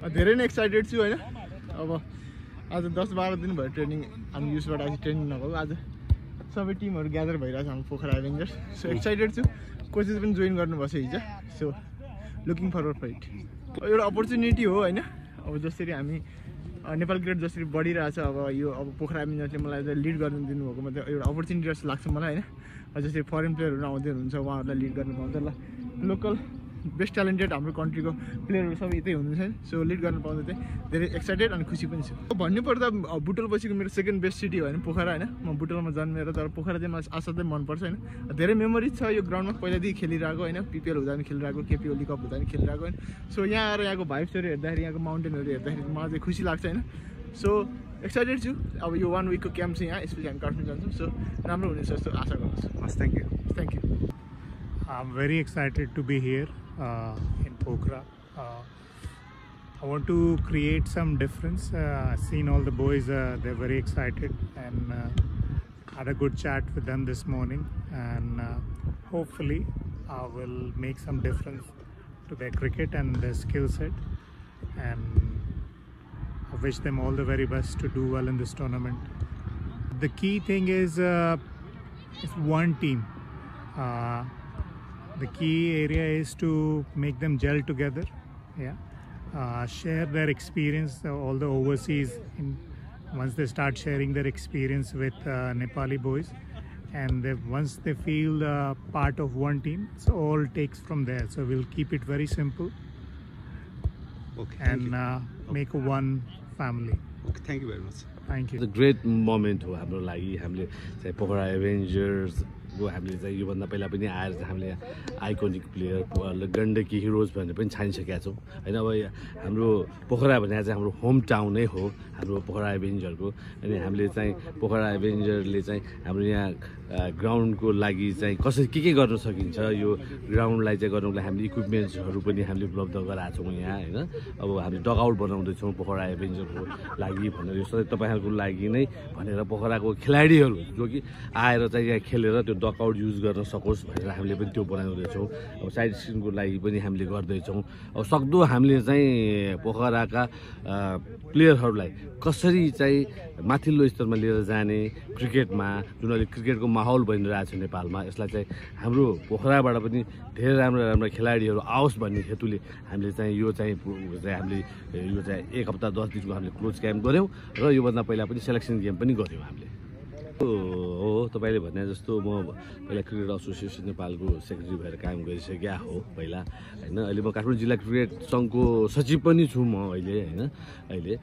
धेरै नै एक्साइटेड छु होइन? अब आज दस बाह्र दिन भयो ट्रेनिङ हामी युसबाट आज ट्रेनिङ नगएको आज सबै टिमहरू ग्यादर भइरहेको छ हाम्रो पोखरा एभेन्जर्स सो एक्साइटेड छु। कोचेस पनि जोइन गर्नुभएको छ हिजो। So looking forward for it एउटा अपर्च्युनिटी हो होइन? अब जसरी हामी नेपाल क्रिकेट जसरी बढिरहेछ अब यो अब पोखरा एभेन्जर्सले मलाई लिड गर्नु दिनुभएकोमा चाहिँ एउटा अपर्च्युनिटी जस्तो लाग्छ मलाई होइन? जसरी फरेन प्लेयरहरू आउँदै हुनुहुन्छ उहाँहरूलाई लिड गर्नु पाउँछ ल लोकल बेस्ट ट्यालेन्टेड हाम्रो कन्ट्रीको प्लेयरहरू सबै यतै हुनुहुन्छ। सो लिड गर्नु पाउँदा चाहिँ धेरै एक्साइटेड अनि खुसी पनि छु। भन्नुपर्दा बुटोल बसेको मेरो सेकेन्ड बेस्ट सिटी हो होइन पोखरा होइन। म बुटोलमा जन्मेर तर पोखरा चाहिँ मलाई असाध्यै मनपर्छ होइन। धेरै मेमोरिज छ यो ग्राउन्डमा पहिलादेखि खेलिरहेको होइन। पिपिएल हुँदा पनि खेलिरहेको केपी ओली कप हुँदा पनि खेलिरहेको होइन। सो यहाँ आएर यहाँको भाइब्सहरू हेर्दाखेरि यहाँको माउन्टेनहरू हेर्दाखेरि मलाई चाहिँ खुसी लाग्छ होइन। सो एक्साइटेड छु। अब यो वान विकको क्याम्प चाहिँ यहाँ यसपछि हामी काट्नु जान्छौँ। सो राम्रो हुनेछ जस्तो आशा गर्छु हस् thank you thank you I'm very excited to be here uh, in Pokhara. Uh, I want to create some difference. Uh, I've seen all the boys, uh, they're very excited and uh, had a good chat with them this morning. And uh, hopefully, I will make some difference to their cricket and their skill set. And I wish them all the very best to do well in this tournament. The key thing is uh, it's one team. Uh, the key area is to make them gel together yeah uh, share their experience uh, all the overseas in, once they start sharing their experience with uh, nepali boys and they, once they feel uh, part of one team so all takes from there so we'll keep it very simple okay and uh, make a one family okay thank you very much thank you the great moment हो हाम्रो लागि हामीले चाहिँ पोखरा एभेन्जर्सको हामीले चाहिँ योभन्दा पहिला पनि आएर चाहिँ हामीले आइकोनिक प्लेयर गण्डकी हिरोज भनेर पनि छानिसकेका छौँ। होइन अब हाम्रो पोखरा भने चाहिँ हाम्रो होम टाउन हो। हाम्रो पोखरा एभेन्जरको अनि हामीले चाहिँ पोखरा एभेन्जरले चाहिँ हाम्रो यहाँ ग्राउन्डको लागि चाहिँ कसरी के के गर्न सकिन्छ यो ग्राउन्डलाई चाहिँ गर्नुको लागि हामीले इक्विपमेन्ट्सहरू पनि हामीले उपलब्ध गराएको छौँ यहाँ होइन? अब हामीले डगआउट बनाउँदैछौँ पोखरा एभेन्जरको लागि भनेर यो सधैँ तपाईँहरूको लागि नै भनेर पोखराको खेलाडीहरू जो कि आएर चाहिँ यहाँ खेलेर त्यो डकआउट युज गर्न सकोस् भनेर हामीले पनि त्यो बनाउँदैछौँ। अब साइड स्क्रिनको लागि पनि हामीले गर्दैछौँ। अब सक्दो हामीले चाहिँ पोखराका प्लेयरहरूलाई कसरी चाहिँ माथिल्लो स्तरमा लिएर जाने क्रिकेटमा जुन अहिले क्रिकेटको माहौल बनिरहेको छ नेपालमा यसलाई चाहिँ हाम्रो पोखराबाट पनि धेरै राम्रा राम्रा खेलाडीहरू आओस् भन्ने हेतुले हामीले चाहिँ यो चाहिँ हामीले यो चाहिँ एक हप्ता दस दिनको हामीले क्लोज क्याम्प गऱ्यौँ र योभन्दा पहिला पनि सेलेक्सन गेम पनि गऱ्यौँ हामीले। हो तपाईँले भने जस्तो म पहिला क्रिकेट एसोसिएसन नेपालको सेक्रेटरी भएर काम गरिसकेका हो पहिला होइन? अहिले म काठमाडौँ जिल्ला क्रिकेट सङ्घको सचिव पनि छु म अहिले होइन? अहिले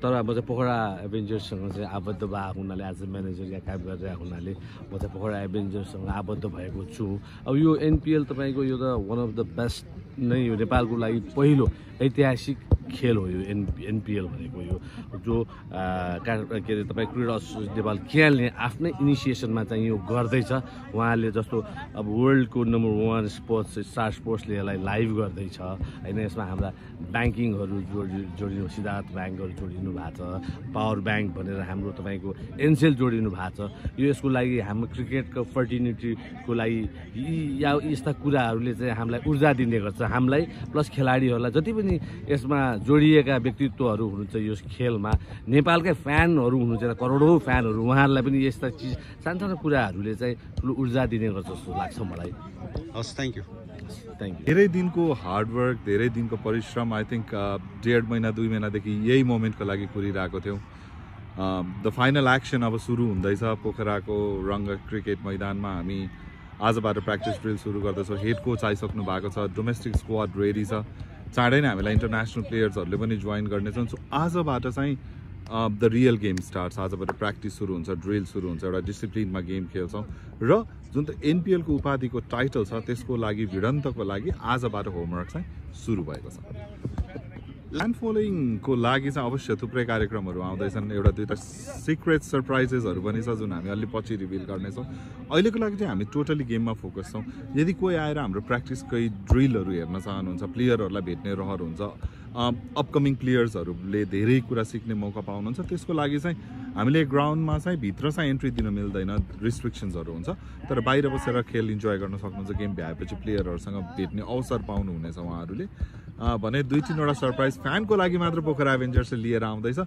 तर म चाहिँ पोखरा एभेन्जर्ससँग चाहिँ आबद्ध भएको हुनाले एज अ म्यानेजर यहाँ काम गरिरहेको हुनाले म चाहिँ पोखरा एभेन्जर्ससँग आबद्ध भएको छु। अब यो एनपिएल तपाईँको यो त वान अफ द बेस्ट नै हो नेपालको लागि पहिलो ऐतिहासिक खेल हो यो एन एनपिएल भनेको यो। जो का के अरे तपाईँ एसोसिएसन नेपाल केएलले आफ्नै इनिसिएसनमा चाहिँ यो गर्दैछ। उहाँले जस्तो अब वर्ल्डको नम्बर वान स्पोर्ट्स स्टार स्पोर्ट्सले यसलाई लाइभ गर्दैछ। होइन यसमा हाम्रा ब्याङ्किङहरू जोडि जोडिनु सिद्धार्थ ब्याङ्कहरू जोडिनु भएको छ। पावर ब्याङ्क भनेर हाम्रो तपाईँको एनसेल जोडिनु भएको छ। यो यसको लागि हाम्रो क्रिकेटको फर्टिनिटीको लागि यी या यस्ता कुराहरूले चाहिँ हामीलाई ऊर्जा दिने गर्छ। हामीलाई प्लस खेलाडीहरूलाई जति पनि यसमा जोडिएका व्यक्तित्वहरू हुनुहुन्छ यो खेलमा। नेपालकै फ्यानहरू हुनुहुन्छ करोडौँ फ्यानहरू। उहाँहरूलाई पनि यस्ता चिज सानसानो कुराहरूले चाहिँ ठुलो ऊर्जा दिने गर्छ जस्तो लाग्छ मलाई। हस् थ्याङ्क यू थ्याङ्क यू धेरै दिनको हार्डवर्क धेरै दिनको परिश्रम आई थिङ्क डेढ महिना दुई महिनादेखि यही मोमेन्टको लागि कुरिरहेको थियौँ। द फाइनल एक्सन अब सुरु हुँदैछ पोखराको रङ्ग क्रिकेट मैदानमा। हामी आजबाट प्र्याक्टिस ड्रिल सुरु गर्दैछौँ। हेड कोच आइसक्नु भएको छ। डोमेस्टिक स्क्वाड रेडी छ। चाँडै नै हामीलाई इन्टरनेसनल प्लेयर्सहरूले पनि जोइन गर्नेछन्। सो आजबाट चाहिँ द रियल गेम स्टार्ट्स आजबाट प्र्याक्टिस सुरु हुन्छ ड्रिल सुरु हुन्छ एउटा डिसिप्लिनमा गेम खेल्छौँ। र जुन त एनपिएलको उपाधिको टाइटल छ त्यसको लागि भिडन्तको लागि आजबाट होमवर्क चाहिँ सुरु भएको छ। ल्यान्ड फलोइङको लागि चाहिँ अवश्य थुप्रै कार्यक्रमहरू आउँदैछन्। एउटा दुईवटा सिक्रेट सरप्राइजेसहरू पनि छ जुन हामी अलि पछि रिभिल गर्नेछौँ। अहिलेको लागि चाहिँ हामी टोटली गेममा फोकस छौँ। यदि कोही आएर हाम्रो प्र्याक्टिसकै ड्रिलहरू हेर्न चाहनुहुन्छ प्लेयरहरूलाई भेट्ने रहर हुन्छ अपकमिङ प्लेयर्सहरूले धेरै कुरा सिक्ने मौका पाउनुहुन्छ त्यसको लागि चाहिँ हामीले ग्राउन्डमा चाहिँ भित्र चाहिँ एन्ट्री दिन मिल्दैन रिस्ट्रिक्सन्सहरू हुन्छ। तर बाहिर बसेर खेल इन्जोय गर्न सक्नुहुन्छ गेम भ्याएपछि प्लेयरहरूसँग भेट्ने अवसर पाउनुहुनेछ उहाँहरूले। भने दुई तिनवटा सरप्राइज फ्यानको लागि मात्र पोखरा एभेन्जर्सले लिएर आउँदैछ।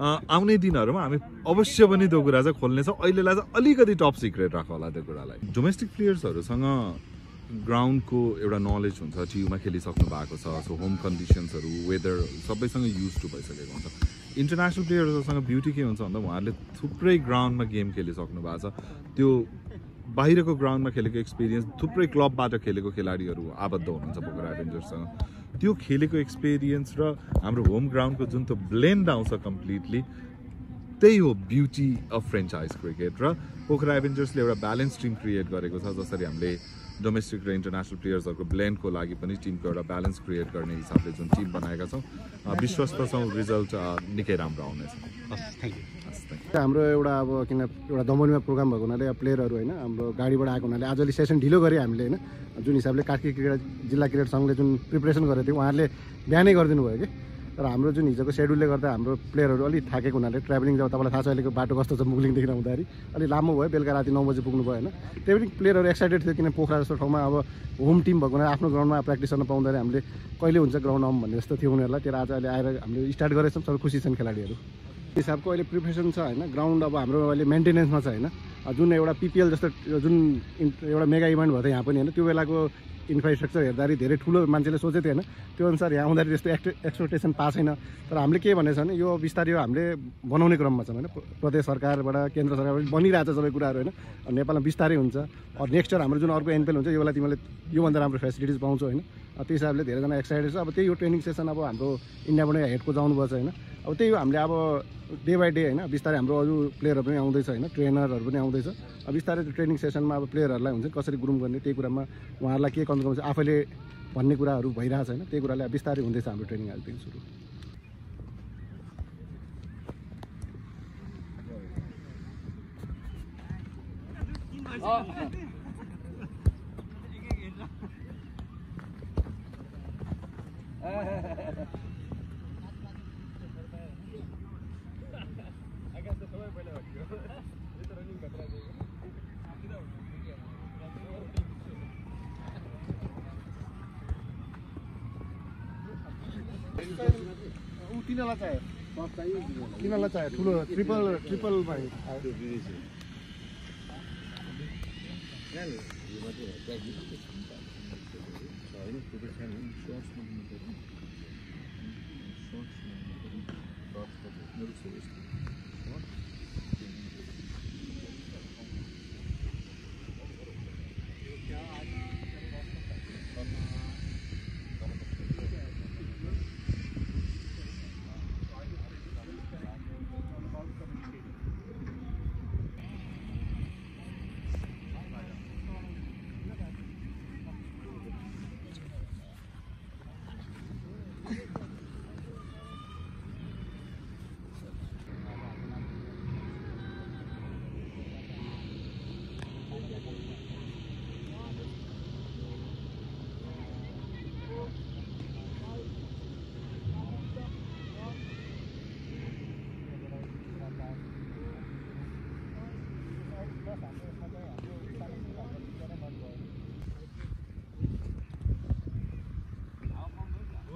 आउने दिनहरूमा हामी अवश्य पनि त्यो कुरा चाहिँ खोल्नेछौँ। अहिलेलाई चाहिँ अलिकति टप सिक्रेट राख होला त्यो कुरालाई। डोमेस्टिक प्लेयर्सहरूसँग ग्राउन्डको एउटा नलेज हुन्छ टियुमा खेलिसक्नु भएको छ सो होम कन्डिसन्सहरू वेदर सबैसँग युज टु भइसकेको हुन्छ। इन्टरनेसनल प्लेयर्सहरूसँग ब्युटी के हुन्छ भन्दा उहाँहरूले थुप्रै ग्राउन्डमा गेम खेलिसक्नु भएको छ। त्यो बाहिरको ग्राउन्डमा खेलेको एक्सपिरियन्स थुप्रै क्लबबाट खेलेको खेलाडीहरू आबद्ध हुनुहुन्छ पोखरा एभेन्जर्ससँग त्यो खेलेको एक्सपिरियन्स र हाम्रो होम ग्राउन्डको जुन त्यो ब्लेन्ड आउँछ कम्प्लिटली त्यही हो ब्युटी अफ फ्रेन्चाइज क्रिकेट र पोखरा एभेन्जर्सले एउटा ब्यालेन्स टिम क्रिएट गरेको छ जसरी हामीले डोमेस्टिक र इन्टरनेसनल प्लेयर्सहरूको ब्लेन्डको लागि पनि टिमको एउटा ब्यालेन्स क्रिएट गर्ने हिसाबले जुन टिम बनाएका छौँ। विश्वस्त छौँ रिजल्ट निकै राम्रो आउनेछ थ्याङ्क यू you. हाम्रो एउटा अब किन एउटा दमौलीमा प्रोग्राम भएको हुनाले अब प्लेयरहरू होइन हाम्रो गाडीबाट आएको हुनाले आज अलिक सेसन ढिलो गऱ्यो हामीले होइन। जुन हिसाबले कास्की क्रिकेट जिल्ला क्रिकेट सङ्घले जुन प्रिपरेसन गरेको थियो उहाँहरूले बिहानै गरिदिनु भयो कि। तर हाम्रो जुन हिजोको सेड्युलले गर्दा हाम्रो प्लेयरहरू अलिक थाकेको हुनाले ट्राभलिङ जब तपाईँलाई थाहा छ अहिलेको बाटो कस्तो छ मुगलिङदेखि आउँदाखेरि अलिक लामो भयो बेलुका राति नौ बजी पुग्नु भयो होइन त्यही पनि प्लेयरहरू एक्साइटेड थियो किन पोखरा जस्तो ठाउँमा अब होम टिम भएको हुनाले आफ्नो ग्राउन्डमा प्र्याक्टिस गर्न पाउँदाखेरि हामीले कहिले हुन्छ ग्राउन्ड आउँ भन्ने जस्तो थियो उनीहरूलाई। तर आज अहिले आएर हामीले स्टार्ट गरेको छौँ सबै खुसी छन् खेलाडीहरू। हिसाबको अहिले प्रिपरेसन छ होइन। ग्राउन्ड अब हाम्रो अहिले मेन्टेनेन्समा छ होइन। जुन एउटा पिपिएल जस्तो जुन एउटा मेगा इभेन्ट भयो यहाँ पनि होइन। त्यो बेलाको इन्फ्रास्ट्रक्चर हेर्दाखेरि धेरै ठुलो मान्छेले सोचेको थियो होइन त्यो अनुसार यहाँ आउँदाखेरि त्यस्तो एक्ट एक्सपेक्टेसन पाएको छैन। तर हामीले के भनेको छ भने यो बिस्तारै यो हामीले बनाउने क्रममा छौँ होइन। प्र- प्रदेश सरकारबाट केन्द्र सरकारबाट बनिरहेको छ सबै कुराहरू होइन। नेपालमा बिस्तारै हुन्छ। नेक्स्ट इयर हाम्रो जुन अर्को एनपिएल हुन्छ यो बेला तिमीले योभन्दा राम्रो फेसिलिटिज पाउँछौ होइन। त्यो हिसाबले धेरैजना एक्साइटेड छ। अब त्यही हो ट्रेनिङ सेसन अब हाम्रो इन्डियाबाट हेडको जानुपर्छ होइन? अब त्यही हो हामीले अब डे बाई डे होइन? बिस्तारै हाम्रो अरू प्लेयरहरू पनि आउँदैछ होइन? ट्रेनरहरू पनि आउँदैछ। अब बिस्तारै ट्रेनिङ सेसनमा अब प्लेयरहरूलाई हुन्छ कसरी ग्रुम गर्ने त्यही कुरामा उहाँहरूलाई के कन्ट्रोल गर्छ आफैले भन्ने कुराहरू भइरहेको छैन त्यही कुराले अब बिस्तारै हुँदैछ हाम्रो ट्रेनिङ अहिलेदेखि सुरु। तिनीहरूलाई चाहियो तिनीहरूलाई चाहियो ठुलो triple triple Aylık bu da senin şans numaraları. Şans numaraları. Rahatla. Neresi olsun?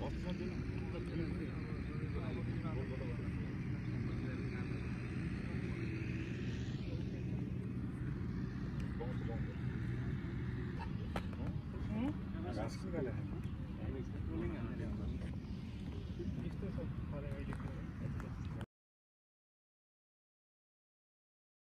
Bak sen benim.